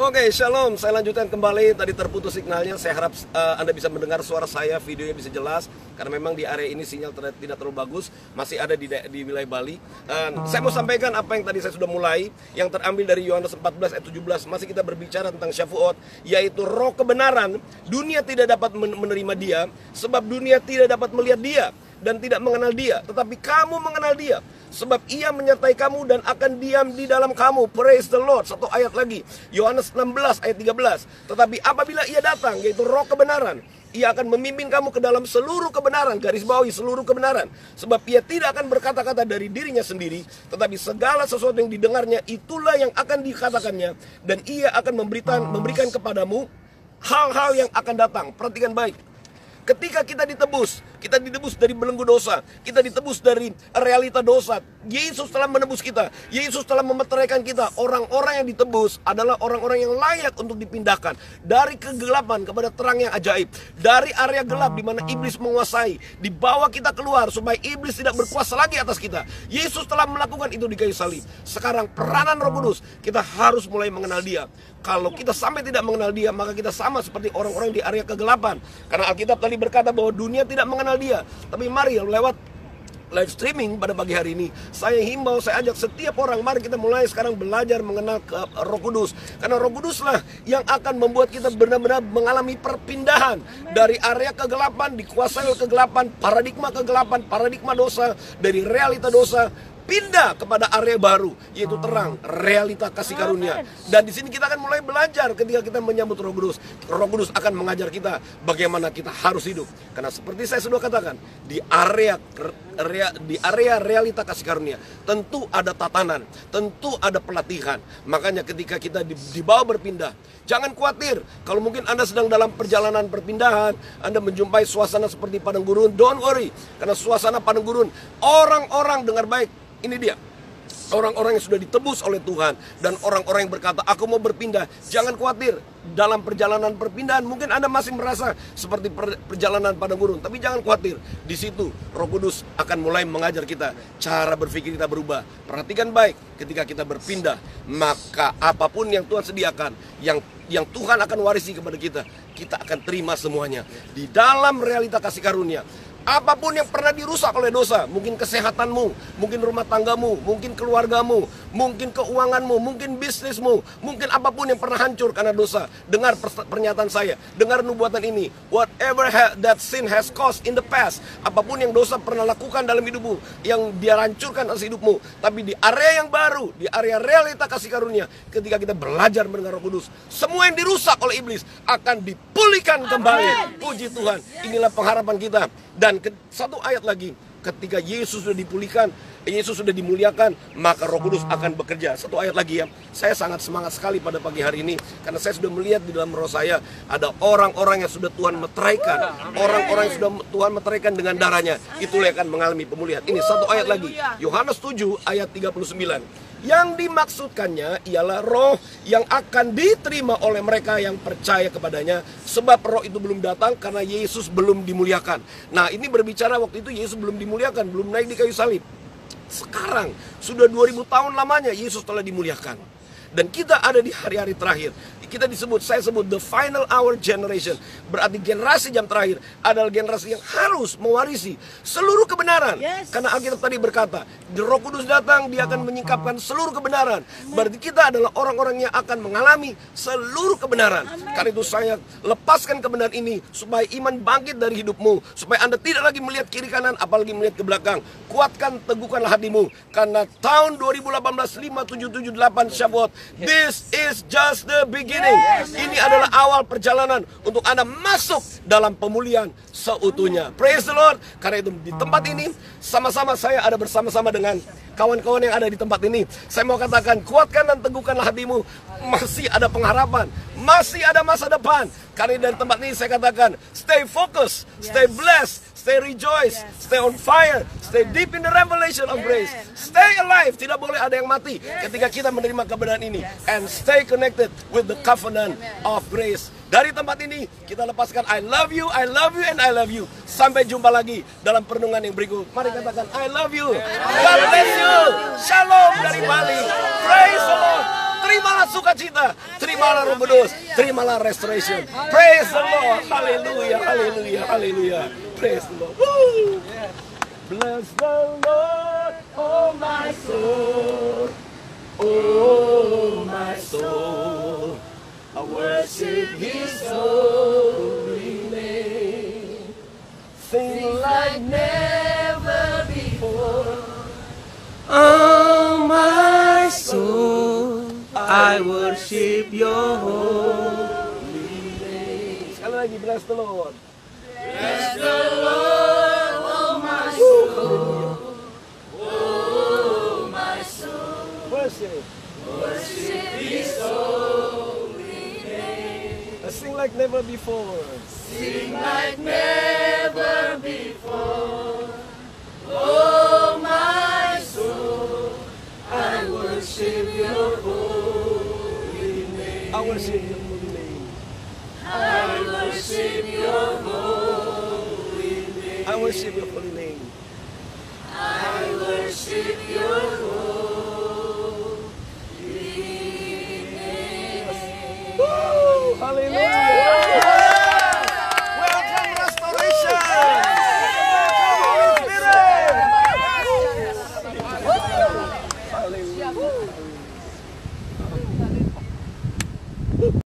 Oke, shalom. Saya lanjutkan kembali. Tadi terputus signalnya. Saya harap uh, Anda bisa mendengar suara saya, videonya bisa jelas. Karena memang di area ini sinyal ter tidak terlalu bagus. Masih ada di, di wilayah Bali. Uh, saya mau sampaikan apa yang tadi saya sudah mulai. Yang terambil dari Yohanes 14 ayat 17. Masih kita berbicara tentang Syafuot. Yaitu roh kebenaran. Dunia tidak dapat menerima dia. Sebab dunia tidak dapat melihat dia. Dan tidak mengenal dia. Tetapi kamu mengenal dia sebab ia menyertai kamu dan akan diam di dalam kamu. Praise the Lord. Satu ayat lagi. Yohanes 16 ayat 13. Tetapi apabila ia datang, yaitu roh kebenaran, ia akan memimpin kamu ke dalam seluruh kebenaran, garis bawahi seluruh kebenaran. Sebab ia tidak akan berkata-kata dari dirinya sendiri, tetapi segala sesuatu yang didengarnya itulah yang akan dikatakannya dan ia akan memberikan memberikan kepadamu hal-hal yang akan datang. Perhatikan baik. Ketika kita ditebus, kita ditebus dari belenggu dosa, kita ditebus dari realita dosa. Yesus telah menebus kita, Yesus telah memeteraikan kita. Orang-orang yang ditebus adalah orang-orang yang layak untuk dipindahkan dari kegelapan kepada terang yang ajaib, dari area gelap di mana iblis menguasai, dibawa kita keluar supaya iblis tidak berkuasa lagi atas kita. Yesus telah melakukan itu di kayu salib. Sekarang peranan Roh Kudus, kita harus mulai mengenal Dia. Kalau kita sampai tidak mengenal Dia, maka kita sama seperti orang-orang di area kegelapan. Karena Alkitab tadi berkata bahwa dunia tidak mengenal dia. Tapi mari lewat live streaming pada pagi hari ini saya himbau saya ajak setiap orang mari kita mulai sekarang belajar mengenal ke Roh Kudus karena Roh Kudus lah yang akan membuat kita benar-benar mengalami perpindahan dari area kegelapan dikuasai oleh kegelapan paradigma kegelapan paradigma dosa dari realita dosa pindah kepada area baru yaitu terang realita kasih karunia. Dan di sini kita akan mulai belajar ketika kita menyambut Roh Kudus. Roh Kudus akan mengajar kita bagaimana kita harus hidup. Karena seperti saya sudah katakan di area di area realita kasih karunia tentu ada tatanan tentu ada pelatihan. Makanya ketika kita dibawa berpindah jangan khawatir. Kalau mungkin Anda sedang dalam perjalanan perpindahan Anda menjumpai suasana seperti padang gurun don't worry. Karena suasana padang gurun orang-orang dengar baik. Ini dia. Orang-orang yang sudah ditebus oleh Tuhan dan orang-orang yang berkata, "Aku mau berpindah." Jangan khawatir, dalam perjalanan perpindahan mungkin Anda masih merasa seperti perjalanan pada gurun, tapi jangan khawatir. Di situ Roh Kudus akan mulai mengajar kita cara berpikir kita berubah. Perhatikan baik, ketika kita berpindah, maka apa pun yang Tuhan sediakan, yang yang Tuhan akan warisi kepada kita, kita akan terima semuanya di dalam realita kasih karunia. Apa pun yang pernah dirusak oleh dosa, mungkin kesehatanmu, mungkin rumah tanggamu, mungkin keluargamu, mungkin keuanganmu, mungkin bisnismu, mungkin apa pun yang pernah hancur karena dosa. Dengar pernyataan saya, dengar nubuatan ini. Whatever that sin has caused in the past, apa pun yang dosa pernah lakukan dalam hidupmu, yang dia hancurkan atas hidupmu, tapi di area yang baru, di area realita kasih karunia, ketika kita belajar mendengar Roh Kudus, semua yang dirusak oleh iblis akan dipulihkan kembali. Puji Tuhan, inilah pengharapan kita. Dan ke, satu ayat lagi, ketika Yesus sudah dipulihkan, Yesus sudah dimuliakan, maka Roh Kudus akan bekerja. Satu ayat lagi ya. Saya sangat semangat sekali pada pagi hari ini karena saya sudah melihat di dalam roh saya ada orang-orang yang sudah Tuhan meteraikan, orang-orang yang sudah Tuhan meteraikan dengan darahnya. Itulah yang akan mengalami pemulihan. Ini satu ayat lagi. Yohanes 7 ayat 39. Yang dimaksudkannya ialah roh yang akan diterima oleh mereka yang percaya kepadanya sebab roh itu belum datang karena Yesus belum dimuliakan. Nah, ini berbicara waktu itu Yesus belum dimuliakan, belum naik di kayu salib. Sekarang sudah 2000 tahun lamanya Yesus telah dimuliakan. Dan kita ada di hari-hari terakhir kita disebut, saya sebut the final hour generation. Berarti generasi jam terakhir adalah generasi yang harus mewarisi seluruh kebenaran. Yes. Karena Alkitab tadi berkata, Roh Kudus datang, dia akan menyingkapkan seluruh kebenaran. Berarti kita adalah orang-orang yang akan mengalami seluruh kebenaran. Amen. Karena itu saya lepaskan kebenaran ini supaya iman bangkit dari hidupmu, supaya Anda tidak lagi melihat kiri kanan apalagi melihat ke belakang. Kuatkan, teguhkanlah hatimu karena tahun 2018 5778 Shavuot. This is just the beginning beginning. Ini adalah awal perjalanan untuk Anda masuk dalam pemulihan seutuhnya. Praise the Lord. Karena itu di tempat ini sama-sama saya ada bersama-sama dengan kawan-kawan yang ada di tempat ini. Saya mau katakan, kuatkan dan teguhkanlah hatimu. Masih ada pengharapan, masih ada masa depan. Karena dari tempat ini saya katakan, stay focus, stay blessed, stay rejoice, stay on fire, stay deep in the revelation of grace. Stay alive, tidak boleh ada yang mati ketika kita menerima kebenaran ini. And stay connected with the covenant of grace. Dari tempat ini kita lepaskan I love you, I love you, and I love you. Sampai jumpa lagi dalam perenungan yang berikut. Mari katakan I love you. God bless you. Shalom dari Bali. Praise the Lord. Terimalah sukacita, terimalah roh kudus, terimalah restoration. Praise the Lord. Haleluya, haleluya, haleluya. Praise the Lord. Woo. Bless the Lord, oh my soul. Oh my soul. worship his holy name. Sing like never before. Oh, my soul, I worship your holy name. Sekali lagi, bless the Lord. Bless the Lord, oh my soul. Oh, my soul. Worship. Worship his soul. Sing like never before. Sing like never before. Oh, my soul, I worship your holy name. I worship your holy name. I worship your holy name. I worship your holy name. I worship your holy name. Hallelujah.